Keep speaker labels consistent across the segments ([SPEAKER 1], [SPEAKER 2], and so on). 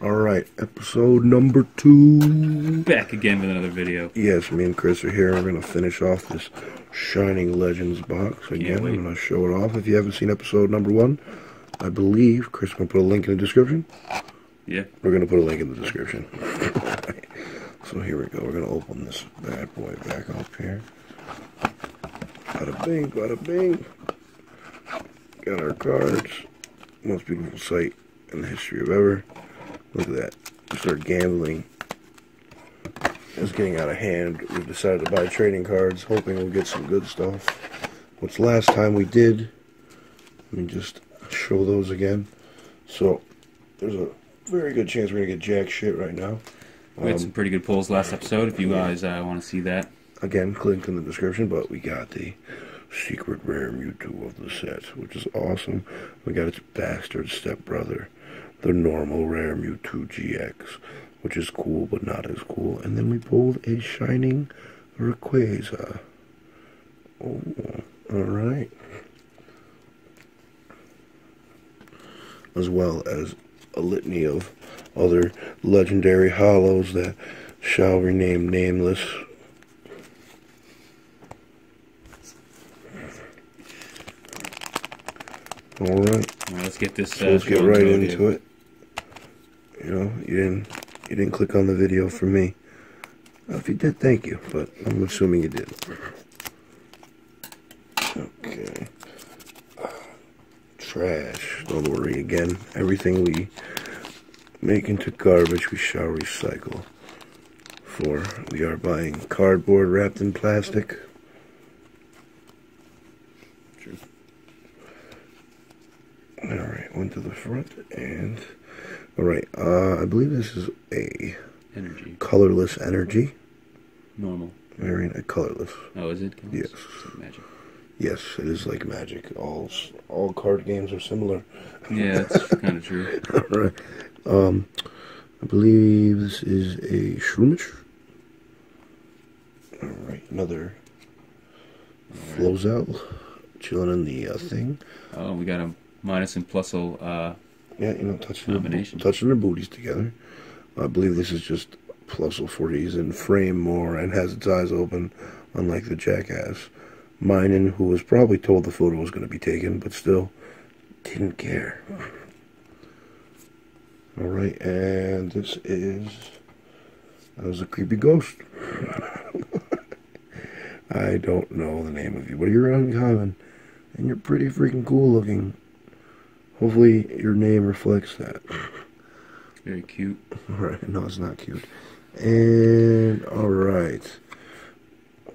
[SPEAKER 1] Alright, episode number two.
[SPEAKER 2] Back again with another video.
[SPEAKER 1] Yes, me and Chris are here. We're going to finish off this Shining Legends box. Again, I'm going to show it off. If you haven't seen episode number one, I believe Chris to put a link in the description.
[SPEAKER 2] Yeah.
[SPEAKER 1] We're going to put a link in the description. so here we go. We're going to open this bad boy back up here. Bada bing, bada bing. Got our cards. Most beautiful sight in the history of ever. Look at that. We start gambling. It's getting out of hand. We decided to buy trading cards, hoping we'll get some good stuff. What's last time we did? Let me just show those again. So, there's a very good chance we're going to get jack shit right now.
[SPEAKER 2] We had
[SPEAKER 1] Um,
[SPEAKER 2] some pretty good pulls last episode. If you guys uh, want to see that,
[SPEAKER 1] again, link in the description, but we got the secret rare Mewtwo of the set, which is awesome. We got its bastard stepbrother, the normal rare Mewtwo GX, which is cool but not as cool. And then we pulled a shining Rayquaza. Oh, alright. As well as a litany of other legendary hollows that shall remain nameless All right,
[SPEAKER 2] right, let's get this.
[SPEAKER 1] so
[SPEAKER 2] Uh,
[SPEAKER 1] let's get right
[SPEAKER 2] to
[SPEAKER 1] into it. You know, you didn't you didn't click on the video for me. Uh, if you did, thank you, but I'm assuming you did. Okay. Trash. Don't worry. Again, everything we make into garbage, we shall recycle. For we are buying cardboard wrapped in plastic.
[SPEAKER 2] True.
[SPEAKER 1] All right, one to the front and all right. Uh, I believe this is a
[SPEAKER 2] Energy.
[SPEAKER 1] colorless energy.
[SPEAKER 2] Normal.
[SPEAKER 1] Very nice, colorless.
[SPEAKER 2] Oh, is it?
[SPEAKER 1] Yes.
[SPEAKER 2] It's like magic.
[SPEAKER 1] Yes, it is like magic. All all card games are similar.
[SPEAKER 2] Yeah, that's kind of true.
[SPEAKER 1] all right. Um, I believe this is a Shroomish. All right, another Floatzel chilling in the uh, thing.
[SPEAKER 2] Oh, we got a Minun and plusle. Uh,
[SPEAKER 1] Yeah, you know, touching their, touching their booties together. I believe this is just Plusle 40. He's in frame more and has its eyes open, unlike the jackass. Minun, who was probably told the photo was going to be taken, but still didn't care. Alright, and this is. That was a creepy ghost. I don't know the name of you, but you're uncommon. And you're pretty freaking cool looking. Hopefully your name reflects that.
[SPEAKER 2] very cute.
[SPEAKER 1] Alright, no, it's not cute. And alright.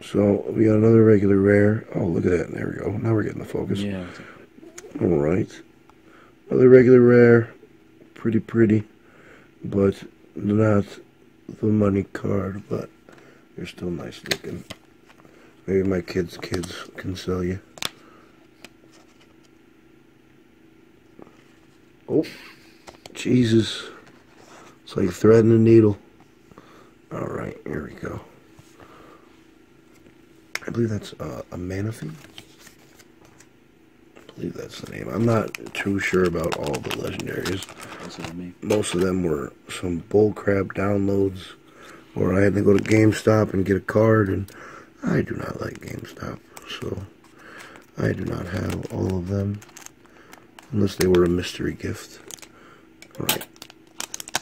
[SPEAKER 1] So we got another regular rare. Oh, look at that. There we go. Now we're getting the focus.
[SPEAKER 2] Yeah.
[SPEAKER 1] Alright. Another regular rare. Pretty pretty. But not the money card, but you're still nice looking. Maybe my kids' kids can sell you. Oh, Jesus. It's like threading a needle. Alright, here we go. I believe that's uh, a Manaphy. I believe that's the name. I'm not too sure about all the legendaries.
[SPEAKER 2] That's what I mean.
[SPEAKER 1] Most of them were some bullcrap downloads, or I had to go to GameStop and get a card, and I do not like GameStop, so I do not have all of them, unless they were a mystery gift. Alright,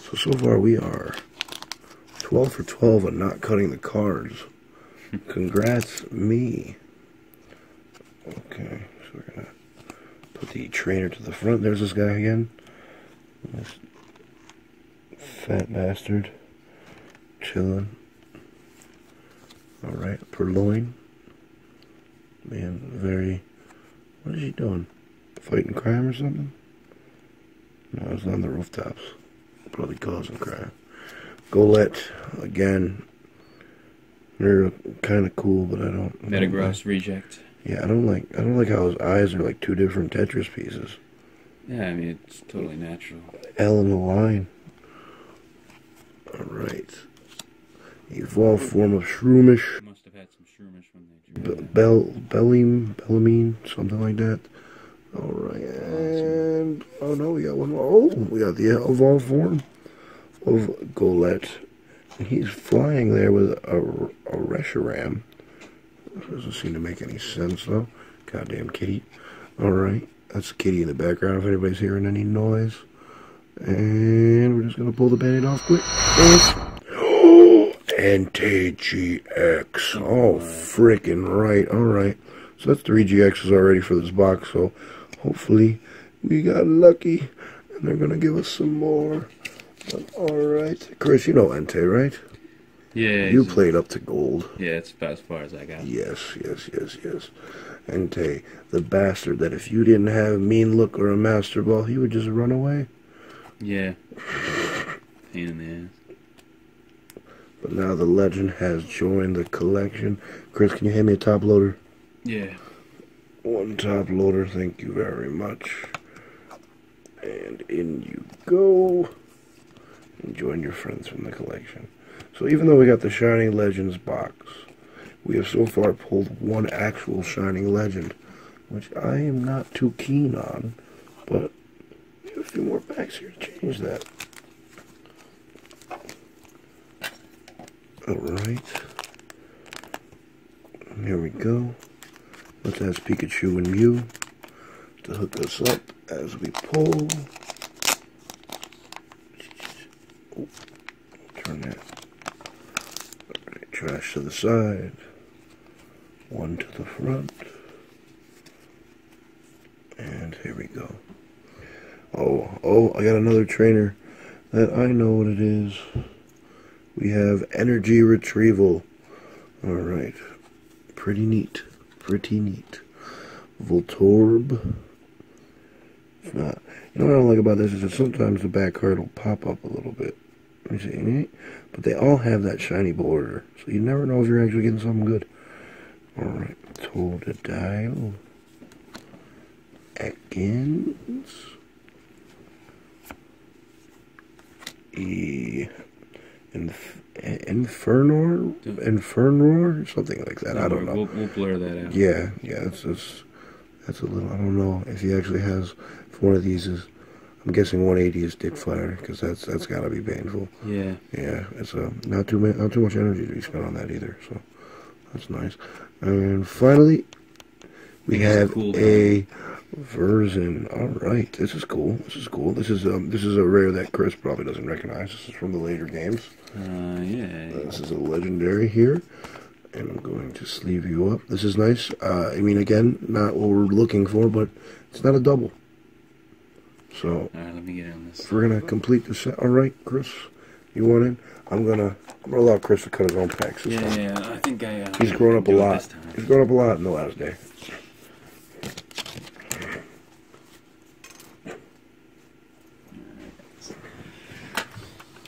[SPEAKER 1] so so far we are 12 for 12 on not cutting the cards. Congrats, me. Okay, so we're gonna put the trainer to the front. There's this guy again. This fat bastard. Chilling. Alright, Purrloin. Man, very. What is he doing? Fighting crime or something? No, it's on the rooftops. Probably causing crime. Golett, again. They're kind of cool, but I don't.
[SPEAKER 2] Metagross reject.
[SPEAKER 1] Yeah, I don't like. I don't like how his eyes are like two different Tetris pieces.
[SPEAKER 2] Yeah, I mean it's totally natural.
[SPEAKER 1] L in the line. Alright. Evolved form of Shroomish.
[SPEAKER 2] Must have had some shroomish when they drew
[SPEAKER 1] B-
[SPEAKER 2] that.
[SPEAKER 1] Bell, Bellim, Bellamine, something like that. Alright, and. Oh no, we got one more. Oh, we got the evolved form. of Golett. And he's flying there with a, a Reshiram. Doesn't seem to make any sense though. Goddamn kitty. Alright, that's Kitty in the background if anybody's hearing any noise. And we're just gonna pull the band off quick. Entei GX. Oh, freaking right. Alright. So that's three GXs already for this box. So hopefully we got lucky and they're gonna give us some more. But alright. Chris, you know Entei, right?
[SPEAKER 2] Yeah.
[SPEAKER 1] You played up to gold.
[SPEAKER 2] Yeah, it's about as far as I got.
[SPEAKER 1] Yes, yes, yes, yes. Entei, the bastard that if you didn't have a mean look or a master ball, he would just run away.
[SPEAKER 2] Yeah. Pain in the ass.
[SPEAKER 1] But now the legend has joined the collection. Chris, can you hand me a top loader?
[SPEAKER 2] Yeah.
[SPEAKER 1] One top loader, thank you very much. And in you go. And join your friends from the collection. So even though we got the Shining Legends box, we have so far pulled one actual Shining Legend, which I am not too keen on, but we have a few more packs here to change that. Alright. Here we go. Let's ask Pikachu and Mew to hook us up as we pull. Oh, turn that. Alright, trash to the side. One to the front. And here we go. Oh, oh, I got another trainer that I know what it is. We have energy retrieval. Alright. Pretty neat. Pretty neat. Voltorb. It's not. You know what I don't like about this is that sometimes the back card will pop up a little bit. You see, but they all have that shiny border, so you never know if you're actually getting something good. Alright, Totodile. Ekans. E. Inf- Infernor? Infernor? Something like that. I don't know.
[SPEAKER 2] We'll, we'll blur that out.
[SPEAKER 1] Yeah, yeah, that's just, that's a little. I don't know if he actually has. If one of these is, I'm guessing 180 is Dick Fire because that's that's got to be painful.
[SPEAKER 2] Yeah.
[SPEAKER 1] Yeah, it's uh, not too not too much energy to be spent on that either. So that's nice. And finally, we have
[SPEAKER 2] cool
[SPEAKER 1] a version. All right, this is cool. This is cool. This is um this is a rare that Chris probably doesn't recognize. This is from the later games.
[SPEAKER 2] Uh, yeah.
[SPEAKER 1] This is a legendary here. And I'm going to sleeve you up. This is nice. Uh, I mean, again, not what we're looking for, but it's not a double. So,
[SPEAKER 2] Alright, let me get on this.
[SPEAKER 1] if we're going to complete the set. All right, Chris, you want in? I'm going to I'm gonna allow Chris to cut his own packs this
[SPEAKER 2] Yeah,
[SPEAKER 1] time.
[SPEAKER 2] yeah, I think I. Uh,
[SPEAKER 1] He's grown up a lot. He's grown up a lot in the last day.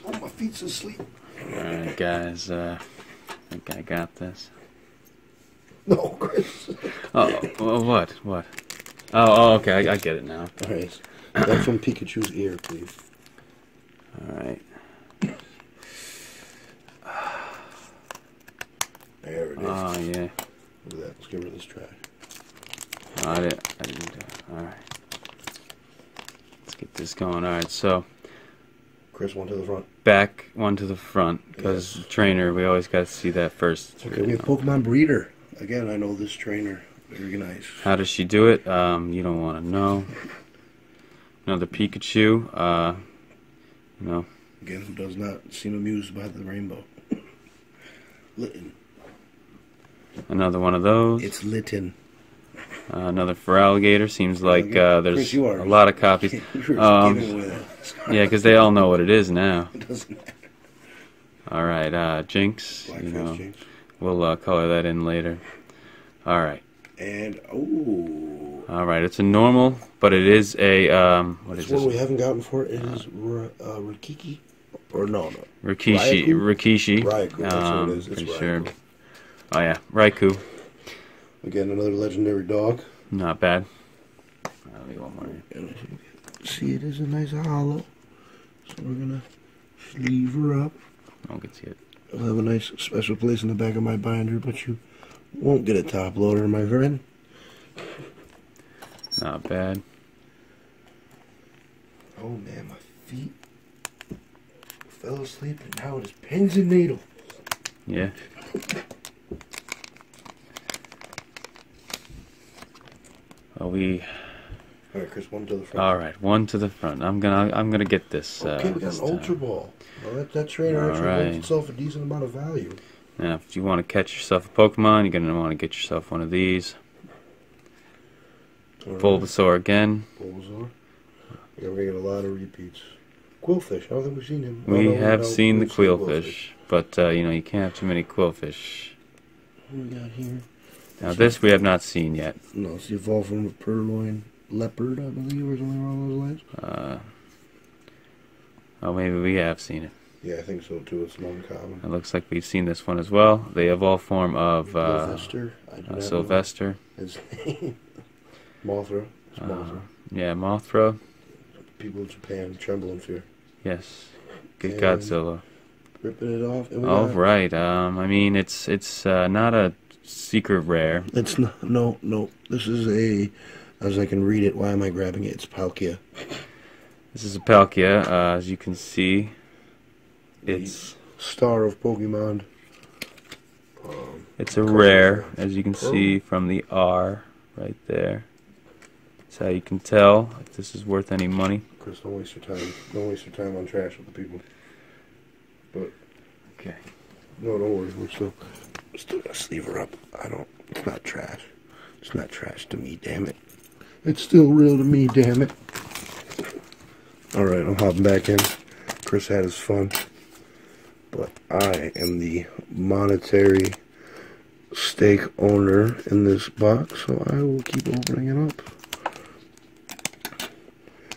[SPEAKER 1] Oh, my feet's asleep.
[SPEAKER 2] Alright, guys. Uh, I think I got this.
[SPEAKER 1] No, Chris.
[SPEAKER 2] Oh, oh, what? What? Oh, oh okay. I, I get it now.
[SPEAKER 1] All right. That's from Pikachu's ear, please.
[SPEAKER 2] Alright.
[SPEAKER 1] There it is.
[SPEAKER 2] Oh, yeah.
[SPEAKER 1] Look at that. Let's get rid of this trash.
[SPEAKER 2] I, didn't, I didn't do it. Alright. Let's get this going. Alright, so
[SPEAKER 1] Chris, one to the front.
[SPEAKER 2] back one to the front because
[SPEAKER 1] Yes.
[SPEAKER 2] trainer, we always got to see that first.
[SPEAKER 1] Okay, we have Pokemon Breeder. Again, I know this trainer. Very nice.
[SPEAKER 2] How does she do it? Um, you don't want to know. Another Pikachu. Uh, you know,
[SPEAKER 1] Again, who does not seem amused by the rainbow? Litten.
[SPEAKER 2] another one of those.
[SPEAKER 1] It's Litten.
[SPEAKER 2] Uh, another for alligator. Seems like uh, there's
[SPEAKER 1] are-
[SPEAKER 2] a lot of copies. Um,
[SPEAKER 1] away that.
[SPEAKER 2] Yeah, because they all know what it is now.
[SPEAKER 1] It doesn't matter.
[SPEAKER 2] All right, uh, Jynx.
[SPEAKER 1] Black
[SPEAKER 2] You know,
[SPEAKER 1] change.
[SPEAKER 2] we'll uh, color that in later. All right,
[SPEAKER 1] And, oh.
[SPEAKER 2] all right. It's a normal, but it is a um, what
[SPEAKER 1] This
[SPEAKER 2] is
[SPEAKER 1] one we haven't gotten for it is Ra- uh, Rikiki. Or no, no.
[SPEAKER 2] Rikishi.
[SPEAKER 1] Raikou?
[SPEAKER 2] Rikishi.
[SPEAKER 1] Raikou, that's what
[SPEAKER 2] Um,
[SPEAKER 1] is. It's
[SPEAKER 2] pretty
[SPEAKER 1] Raikou.
[SPEAKER 2] sure. Oh yeah, Raikou.
[SPEAKER 1] Again, another legendary dog.
[SPEAKER 2] Not bad. I'll one more.
[SPEAKER 1] See, it is a nice hollow. So we're gonna sleeve her up.
[SPEAKER 2] One can see it.
[SPEAKER 1] I'll have a nice special place in the back of my binder, but you won't get a top loader, my friend.
[SPEAKER 2] Not bad.
[SPEAKER 1] Oh man, my feet fell asleep and now it is pins and needles.
[SPEAKER 2] Yeah. Well, we
[SPEAKER 1] All right, Chris, one to the front.
[SPEAKER 2] all right. One to the front. I'm gonna I'm gonna get this. Uh,
[SPEAKER 1] okay, we got an
[SPEAKER 2] time.
[SPEAKER 1] Ultra Ball. Well, that, that trainer
[SPEAKER 2] All
[SPEAKER 1] actually
[SPEAKER 2] right.
[SPEAKER 1] holds itself a decent amount of value.
[SPEAKER 2] Now, if you want to catch yourself a Pokemon, you're gonna want to get yourself one of these.
[SPEAKER 1] All right.
[SPEAKER 2] Bulbasaur again.
[SPEAKER 1] Bulbasaur. Yeah, we're gonna get a lot of repeats. Qwilfish. I don't think we've seen him.
[SPEAKER 2] We
[SPEAKER 1] Oh, no,
[SPEAKER 2] have
[SPEAKER 1] no,
[SPEAKER 2] seen the
[SPEAKER 1] we've
[SPEAKER 2] Qwilfish, but uh, you know you can't have too many Qwilfish.
[SPEAKER 1] What we got here?
[SPEAKER 2] Now this we have not seen yet.
[SPEAKER 1] No, it's the evolved form of Purrloin Liepard, I believe, or something along those lines.
[SPEAKER 2] Uh, oh, maybe we have seen it.
[SPEAKER 1] Yeah, I think so too. It's non-common.
[SPEAKER 2] It looks like we've seen this one as well. The evolved form of uh,
[SPEAKER 1] Sylvester. I do
[SPEAKER 2] uh, Sylvester.
[SPEAKER 1] His name. Mothra. It's
[SPEAKER 2] Uh,
[SPEAKER 1] Mothra.
[SPEAKER 2] yeah, Mothra.
[SPEAKER 1] People in Japan tremble in fear.
[SPEAKER 2] Yes. Good
[SPEAKER 1] And-
[SPEAKER 2] Godzilla.
[SPEAKER 1] Ripping it off. And
[SPEAKER 2] All
[SPEAKER 1] got-
[SPEAKER 2] right. Um, I mean, it's it's uh, not a secret rare.
[SPEAKER 1] It's not. No, no. This is a. As I can read it, why am I grabbing it? It's Palkia.
[SPEAKER 2] This is a Palkia. Uh, as you can see, it's
[SPEAKER 1] Star of Pokemon. Um,
[SPEAKER 2] it's a rare, as you can
[SPEAKER 1] Pearl.
[SPEAKER 2] see from the R right there. That's how you can tell if this is worth any money.
[SPEAKER 1] Chris, don't waste your time. Don't waste your time on trash with the people.
[SPEAKER 2] But okay.
[SPEAKER 1] No, don't worry. We're still, still gonna sleeve her up. I don't. It's not trash. It's not trash to me. Damn it. It's still real to me. Damn it. All right, I'm hopping back in. Chris had his fun, but I am the monetary stake owner in this box, so I will keep opening it up.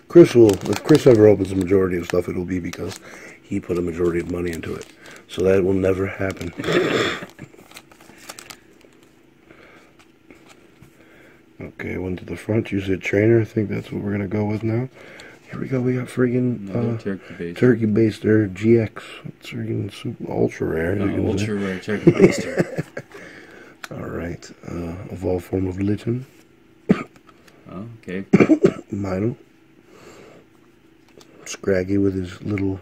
[SPEAKER 1] Chris will, if Chris ever opens the majority of stuff, it'll be because he put a majority of money into it. So that will never happen. Okay, one to the front. You said trainer. I think that's what we're gonna go with now. Here we go. We got friggin' uh,
[SPEAKER 2] turkey
[SPEAKER 1] baster GX. It's friggin' super ultra rare. you can see.
[SPEAKER 2] rare turkey baster.
[SPEAKER 1] All right. Uh, evolved form of Litten.
[SPEAKER 2] oh, okay.
[SPEAKER 1] Mino. Scraggy with his little.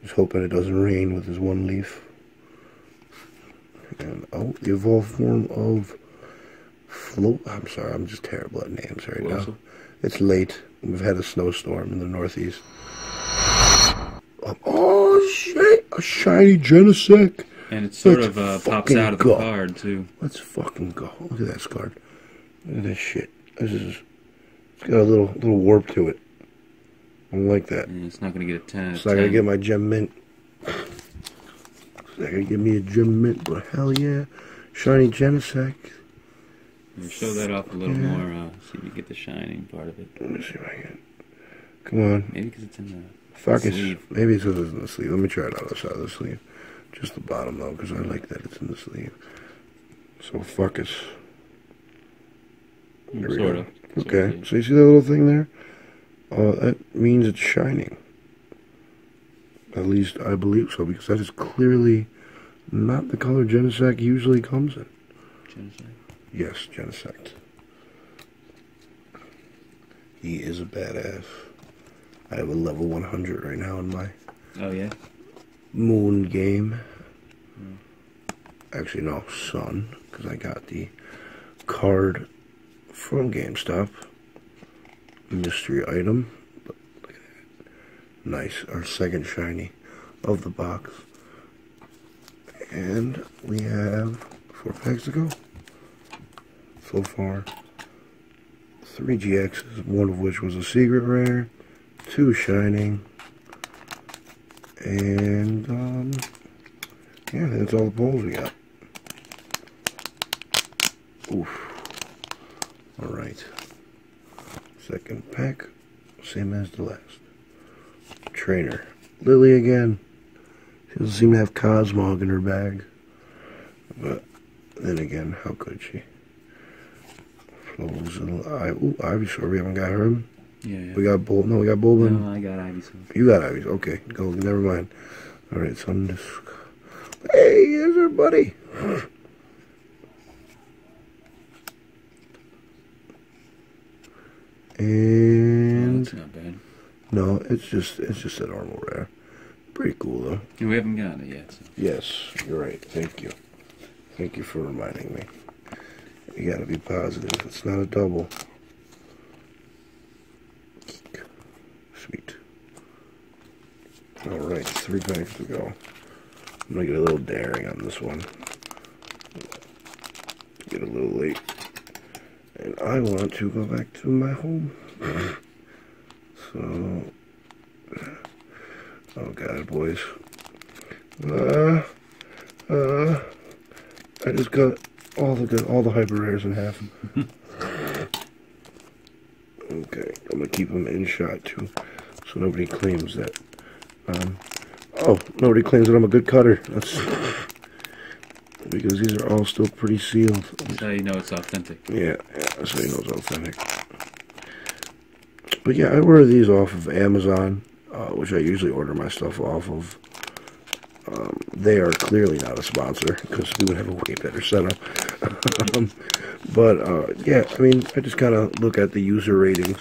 [SPEAKER 1] He's hoping it doesn't rain with his one leaf. And oh, the evolved form of I'm sorry, I'm just terrible at names right now. It's late. We've had a snowstorm in the northeast. Oh, oh shit! A shiny Genesect.
[SPEAKER 2] And it sort
[SPEAKER 1] Let's
[SPEAKER 2] of uh, pops out of the
[SPEAKER 1] go.
[SPEAKER 2] card too.
[SPEAKER 1] Let's fucking go. Look at that card. Look at this shit. This is. It's got a little little warp to it. I don't like that.
[SPEAKER 2] And it's not gonna get a ten.
[SPEAKER 1] It's not gonna get my gem mint. It's not gonna give me a gem mint, but hell yeah. Shiny Genesect.
[SPEAKER 2] Show that off a little
[SPEAKER 1] Yeah.
[SPEAKER 2] more. Uh, see if you get the shining part of it.
[SPEAKER 1] Let me see if I can. Come on.
[SPEAKER 2] Maybe because it's in the.
[SPEAKER 1] Fuck it.
[SPEAKER 2] Sleeve.
[SPEAKER 1] Maybe it's in the sleeve. Let me try it on the side of the sleeve. Just the bottom though, because I like that it's in the sleeve. So fuck it. There we
[SPEAKER 2] Sort
[SPEAKER 1] go.
[SPEAKER 2] of.
[SPEAKER 1] Okay,
[SPEAKER 2] of.
[SPEAKER 1] so you see that little thing there? Uh, that means it's shining. At least I believe so, because that is clearly not the color Genesect usually comes in.
[SPEAKER 2] Genocide.
[SPEAKER 1] Yes, Genesect. He is a badass. I have a level 100 right now in my
[SPEAKER 2] Oh yeah.
[SPEAKER 1] moon game. Actually, no, sun, because I got the card from GameStop. Mystery item. But look at that. Nice, our second shiny of the box. And we have four packs to go. So far, three GXs, one of which was a secret rare, two shining, and um, yeah, that's all the polls we got. Oof. All right. Second pack, same as the last. Trainer. Lily again. She doesn't seem to have Cosmog in her bag. But then again, how could she? And I ooh, Ivysaur, we haven't got her.
[SPEAKER 2] Yeah. yeah.
[SPEAKER 1] We got Bull no, we got Bulbin.
[SPEAKER 2] No, I got Ivysaur.
[SPEAKER 1] You got Ivy's. Okay, go. Never mind. All right, so I'm just. Hey, here's our buddy. And
[SPEAKER 2] that's not bad.
[SPEAKER 1] no, it's just it's just a normal rare. Pretty cool though.
[SPEAKER 2] We haven't gotten it yet. So.
[SPEAKER 1] Yes, you're right. Thank you. Thank you for reminding me. You gotta be positive. It's not a double. Sweet. Alright, three packs to go. I'm gonna get a little daring on this one. Get a little late. And I want to go back to my home. So Oh god boys. Uh uh I just got all the good all the hyper rares in half. okay, I'm gonna keep them in shot too. So nobody claims that um oh nobody claims that I'm a good cutter. That's because these are all still pretty sealed.
[SPEAKER 2] That's how you know it's authentic.
[SPEAKER 1] Yeah, yeah, that's how you know it's authentic. But yeah, I order these off of Amazon, uh, which I usually order my stuff off of. Um, they are clearly not a sponsor because we would have a way better setup. Um, but uh, yeah, I mean, I just kind of look at the user ratings,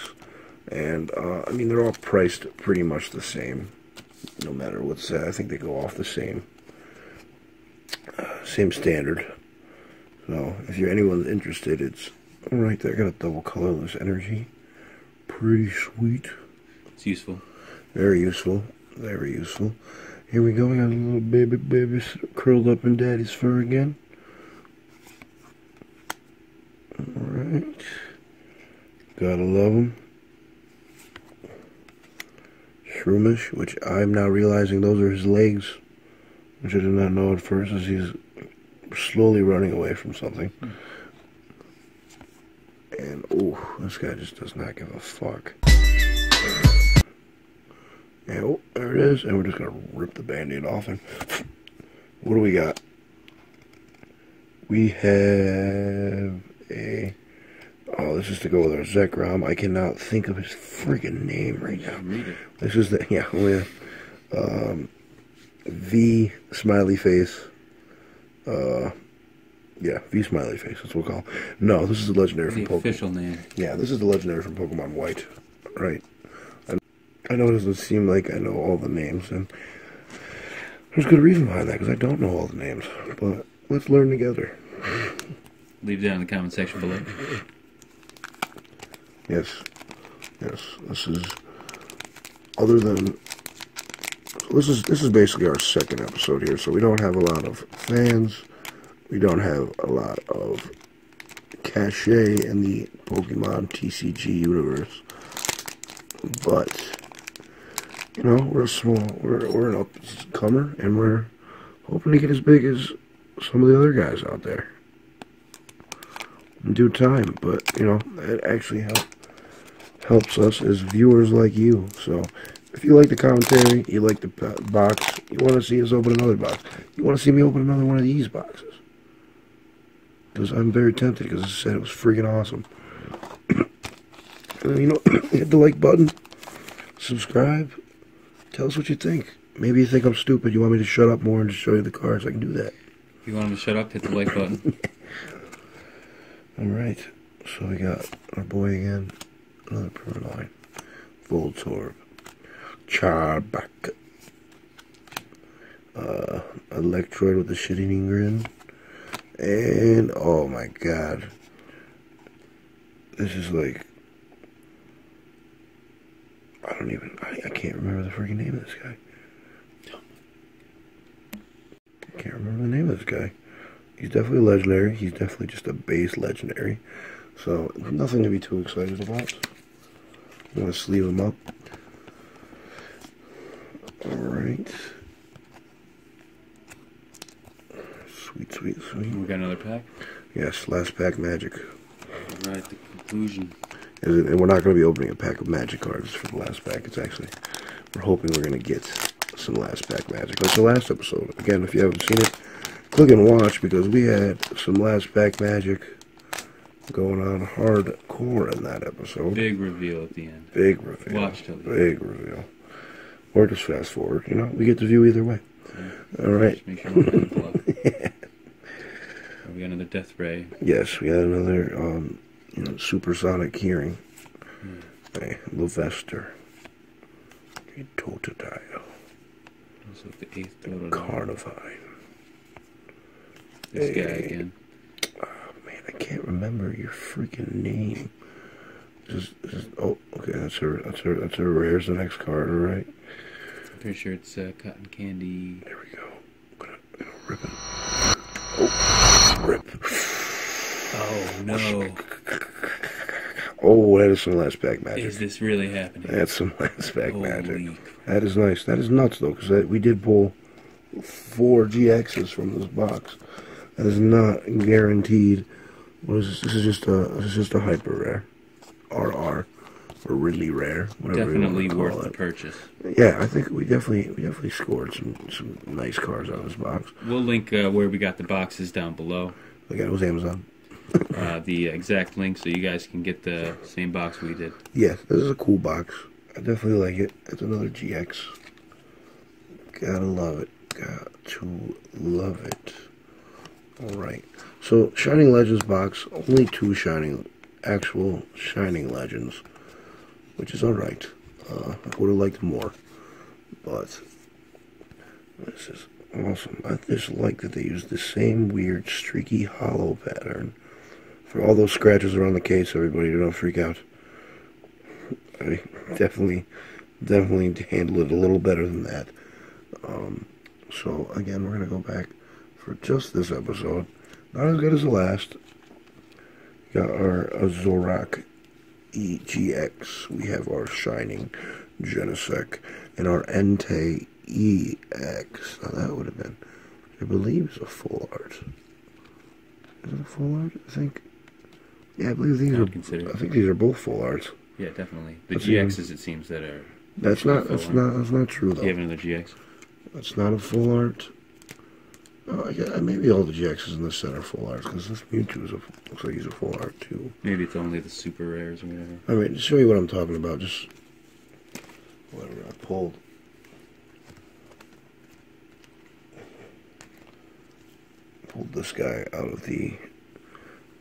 [SPEAKER 1] and uh, I mean, they're all priced pretty much the same, no matter what's said. I think they go off the same, uh, same standard. So if you're anyone's interested, it's right there. Got a double colorless energy. Pretty sweet.
[SPEAKER 2] It's useful.
[SPEAKER 1] Very useful. Very useful. Here we go. We got a little baby baby curled up in daddy's fur again. Alright. Gotta love them. Shroomish, which I'm now realizing those are his legs, which I did not know at first as he's slowly running away from something. And, oh, this guy just does not give a fuck. And, oh, there it is. And we're just going to rip the band-aid off. And what do we got? We have a... Oh, this is to go with our Zekrom. I cannot think of his friggin' name right now. This is the, yeah, with um, V smiley face. Uh, yeah, V smiley face. That's what we call. No, this is the legendary
[SPEAKER 2] The
[SPEAKER 1] from Pokemon.
[SPEAKER 2] official name.
[SPEAKER 1] Yeah, this is the legendary from Pokemon White. Right. I, I know it doesn't seem like I know all the names, and there's good reason behind that because I don't know all the names. But let's learn together.
[SPEAKER 2] Leave down in the comment section below.
[SPEAKER 1] Yes, yes. This is other than this is this is basically our second episode here, so we don't have a lot of fans. We don't have a lot of cachet in the Pokemon TCG universe, but you know we're a small, we're we're an upcomer, and we're hoping to get as big as some of the other guys out there in due time. But you know it actually helps helps us as viewers like you. So if you like the commentary, you like the box, you want to see us open another box, you want to see me open another one of these boxes. Because I'm very tempted, because I said it was freaking awesome. and you know, hit the like button, subscribe, tell us what you think. Maybe you think I'm stupid, you want me to shut up more and just show you the cards, I can do that.
[SPEAKER 2] If you want me to shut up, hit the like button.
[SPEAKER 1] Alright, so we got our boy again, another Permaline, Voltorb, Charbak, uh, Electrode with a shit-eating grin, and oh my god, this is like, I don't even, I, I can't remember the freaking name of this guy. I can't remember the name of this guy. He's definitely legendary. He's definitely just a base legendary. So, nothing to be too excited about. I'm going to sleeve him up. Alright. Sweet, sweet, sweet.
[SPEAKER 2] we got another pack.
[SPEAKER 1] Yes, last pack magic.
[SPEAKER 2] Alright, the conclusion.
[SPEAKER 1] Is it, and we're not going to be opening a pack of magic cards for the last pack. It's actually, we're hoping we're going to get some last pack magic. Like the last episode. Again, if you haven't seen it, click and watch because we had some last pack magic going on hardcore in that episode.
[SPEAKER 2] Big reveal at the end.
[SPEAKER 1] Big reveal.
[SPEAKER 2] Watch till the
[SPEAKER 1] Big reveal. Or just fast forward. You know, we get the view either way. All right.
[SPEAKER 2] Just make sure we're on the glove. we got another death ray.
[SPEAKER 1] Yes, we got another um, you know, supersonic hearing.
[SPEAKER 2] Hmm.
[SPEAKER 1] Hey, Levester. Totodile.
[SPEAKER 2] So the eighth total.
[SPEAKER 1] Carnivine.
[SPEAKER 2] This guy again.
[SPEAKER 1] Man, I can't remember your freaking name. Just, just oh, okay. That's her. That's her. That's her. Rare's the next card, all right?
[SPEAKER 2] I'm Pretty sure it's uh, cotton candy.
[SPEAKER 1] There we go. Gonna, gonna rip it. Oh, rip.
[SPEAKER 2] Oh no!
[SPEAKER 1] Oh, that is some last pack magic.
[SPEAKER 2] Is this really happening?
[SPEAKER 1] That's some last pack magic.
[SPEAKER 2] Holy
[SPEAKER 1] That is nice. That is nuts though, because we did pull four GXs from this box. That is not guaranteed. What is this? This is just a. This is just a hyper rare, RR, or really rare, whatever
[SPEAKER 2] Definitely worth
[SPEAKER 1] call
[SPEAKER 2] the purchase.
[SPEAKER 1] Yeah, I think we definitely we definitely scored some some nice cards out of this box.
[SPEAKER 2] We'll link uh, where we got the boxes down below.
[SPEAKER 1] Again, it was Amazon.
[SPEAKER 2] Uh, the exact link so you guys can get the same box we did.
[SPEAKER 1] Yeah, this is a cool box. I definitely like it. It's another GX. Gotta love it. Got to love it. Alright. So, Shining Legends box, only two Shining, actual Shining Legends. Which is alright. Uh, I would have liked more. But, this is awesome. I just like that they use the same weird streaky hollow pattern. For all those scratches around the case, everybody, do not freak out. I definitely, definitely handle it a little better than that. Um, so again, we're gonna go back for just this episode. Not as good as the last. Got our Azorak EGX. We have our Shining Genesect and our Entei EX. Now that would have been, I believe, is a full art. Is it a full art? I think. Yeah, I believe these
[SPEAKER 2] I
[SPEAKER 1] are.
[SPEAKER 2] consider.
[SPEAKER 1] I think these are both full arts.
[SPEAKER 2] Yeah, definitely. The
[SPEAKER 1] see.
[SPEAKER 2] GXs it seems that are.
[SPEAKER 1] That's not. That's not. That's not true
[SPEAKER 2] Do you have another GX?
[SPEAKER 1] That's not a full art. Oh, I maybe all the GXs in this set are full arts because this Mewtwo is a, looks like he's a full art too.
[SPEAKER 2] Maybe it's only the super rares or whatever.
[SPEAKER 1] All right, to show you what I'm talking about, just whatever I pulled. Pulled this guy out of the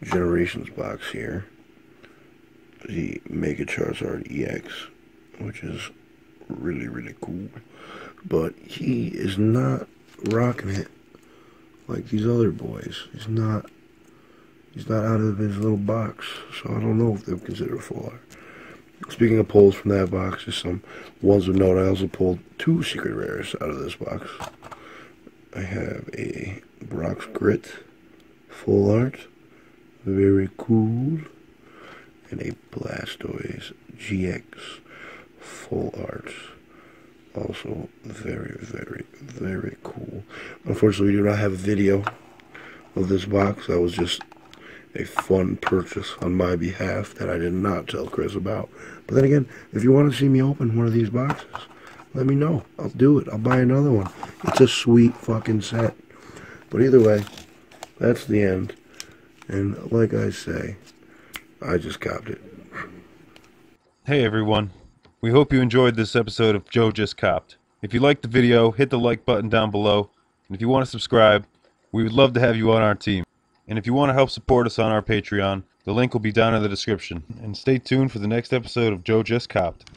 [SPEAKER 1] Generations box here. The Mega Charizard EX, which is really, really cool. But he is not rocking it like these other boys. He's not he's not out of his little box, so I don't know if they'll consider it full art. Speaking of pulls from that box, just some ones of note. I also pulled two secret rares out of this box. I have a Brock's Grit full art, very cool, and a Blastoise GX full art. Also very, very, very cool. Unfortunately, we do not have a video of this box. That was just a fun purchase on my behalf that I did not tell Chris about. But then again, if you want to see me open one of these boxes, let me know. I'll do it. I'll buy another one. It's a sweet fucking set. But either way, that's the end. And like I say, I just copped it.
[SPEAKER 3] Hey everyone. We hope you enjoyed this episode of Joe Just Copped. If you liked the video, hit the like button down below. And if you want to subscribe, we would love to have you on our team. And if you want to help support us on our Patreon, the link will be down in the description. And stay tuned for the next episode of Joe Just Copped.